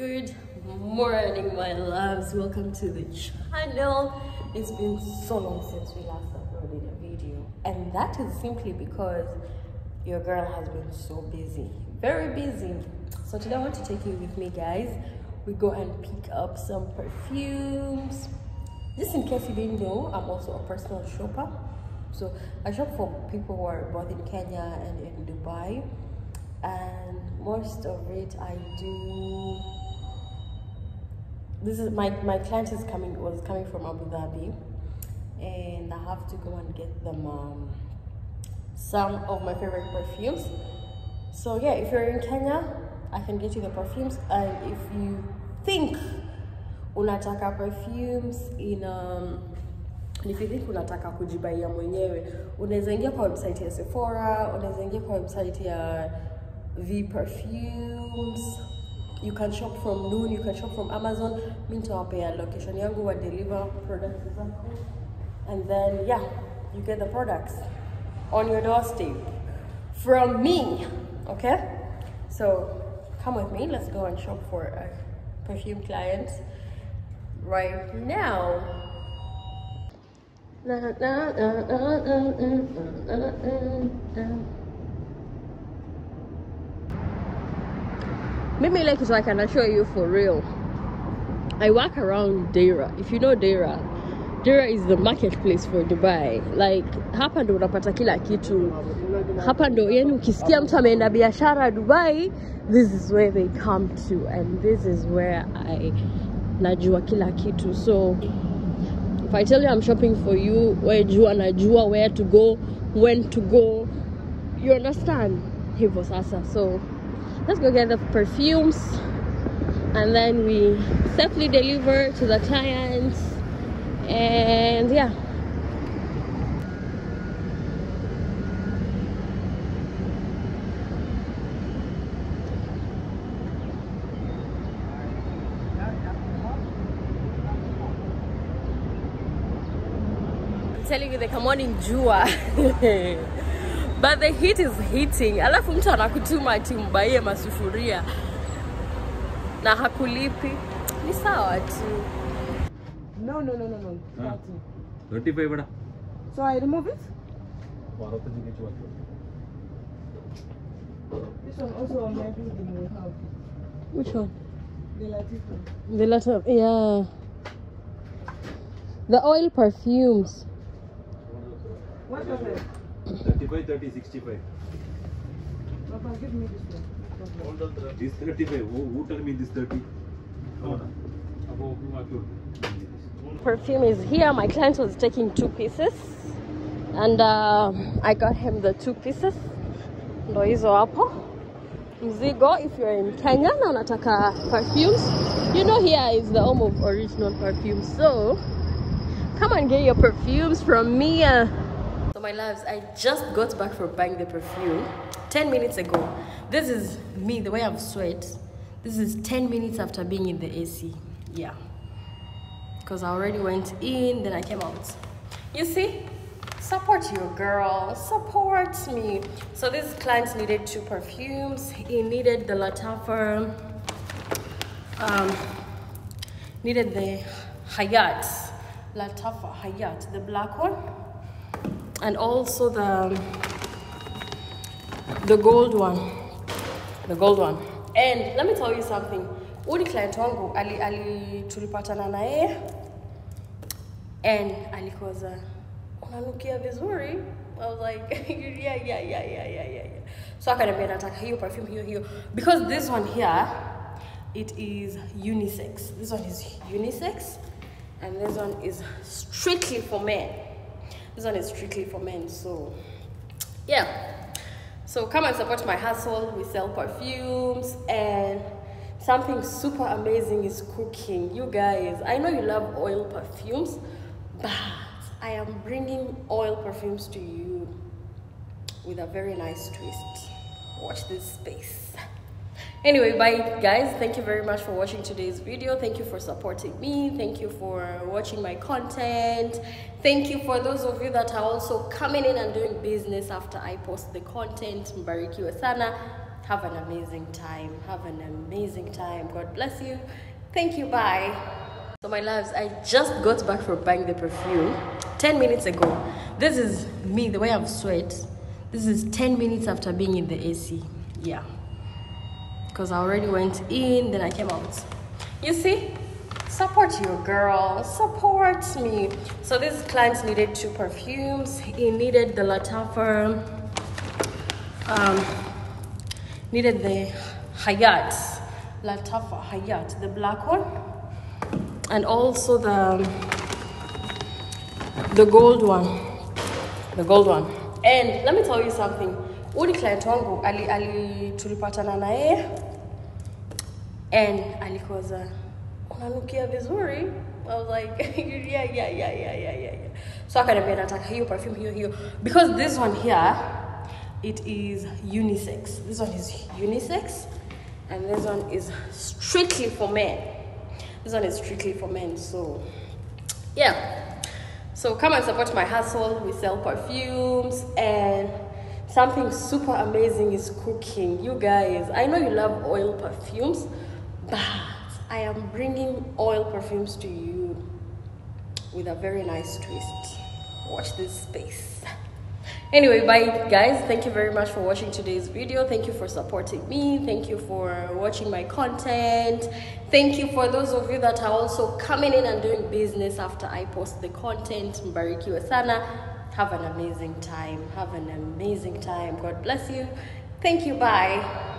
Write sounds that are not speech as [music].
Good morning, my loves. Welcome to the channel. It's been so long since we last uploaded a video, and that is simply because your girl has been so busy, very busy. So today I want to take you with me, guys. We go and pick up some perfumes. Just in case you didn't know, I'm also a personal shopper. So I shop for people who are both in Kenya and in Dubai, and most of it I do this is my my client is coming was coming from Abu Dhabi, and I have to go and get them um, some of my favorite perfumes. So yeah, if you're in Kenya, I can get you the perfumes, and if you think unataka perfumes in um, if you think unataka kujibaia mwenyewe unaweza ingia kwa website ya Sephora, unaweza ingia kwa website ya V Perfumes you can shop from Noon, you can shop from Amazon. Mi nitawapea location yangu wa deliver products. And then yeah, you get the products on your doorstep from me. Okay? So come with me, let's go and shop for a perfume client right now. Mimi like kitu I can assure you for real. I work around Dera. If you know Dera, Dera is the marketplace for Dubai. Like hapa ndo unapata kila kitu. Hapa ndo yani ukisikia mtu ameenda biashara Dubai, this is where they come to and this is where I najua kila kitu. So if I tell you I'm shopping for you, where jua najua where to go, when to go. You understand? Hivyo sasa. So let's go get the perfumes and then we safely deliver to the clients and yeah. I'm telling you the come on in jua [laughs] but the heat is hitting, alafu mtu anakutuma ati mbaie masufuria na hakulipi, ni sawa tu. No, no, no, no, no. Ah. Notify bada. So I remove it? This one also on everything we have. Which one? The Latifah. The Latifah, yeah. The oil perfumes. What was it? 35, 30, 65. Papa, give me this one. Hold on. This 35. Who, who told me this 30? Oh. Perfume is here. My client was taking two pieces. And uh, I got him the two pieces. Ndo hizo hapo. Mzigo, if you're in Kenya na unataka perfumes. You know here is the home of original perfumes. So, come and get your perfumes from me. Uh, my loves i just got back from buying the perfume 10 minutes ago. This is me the way i've sweat. This is 10 minutes after being in the ac yeah. Because I already went in, then I came out. You see, support your girl, support me. So this client needed two perfumes. He needed the Lattafa, um, needed the Hayat, Lattafa Hayat, the black one, and also the the gold one, the gold one. And let me tell you something. Uli client wangu ali, ali tulipatana na and alikoza unanukia vizuri? I was like [laughs] yeah yeah yeah yeah yeah yeah yeah. So akaniambia attack hiyo perfume hiyo hiyo. Because this one here it is unisex. This one is unisex and this one is strictly for men this one is strictly for men so yeah. So come and support my hustle we sell perfumes and something super amazing is cooking. You guys i know you love oil perfumes but i am bringing oil perfumes to you with a very nice twist. Watch this space anyway bye guys thank you very much for watching today's video thank you for supporting me thank you for watching my content thank you for those of you that are also coming in and doing business after i post the content mbarikiwe Have an amazing time. Have an amazing time. God bless you. Thank you. Bye. So, my loves, I just got back from buying the perfume 10 minutes ago. This is me, the way I've sweat. This is 10 minutes after being in the AC. Yeah. Because I already went in, then I came out. You see? Support your girl. Support me. So, this client needed two perfumes. He needed the Lattafa, um, needed the Hayat, Lattafa Hayat, the black one and also the the gold one the gold one and let me tell you something uni client wangu ali, ali tulipatana na yeye and alikoza unanukia vizuri I was like [laughs] yeah, yeah, yeah, yeah, yeah, yeah, yeah. So akaniambia nataka hiyo perfume hiyo hiyo because this one here it is unisex. This one is unisex and this one is strictly for men. This one is strictly for men. So, yeah. So come and support my hustle. We sell perfumes and something super amazing is cooking. You guys, I know you love oil perfumes, but I am bringing oil perfumes to you with a very nice twist. Watch this space. Anyway, bye guys. Thank you very much for watching today's video. Thank you for supporting me. Thank you for watching my content. Thank you for those of you that are also coming in and doing business after I post the content. Mbarikiwe sana. Have an amazing time. Have an amazing time. God bless you. Thank you. Bye.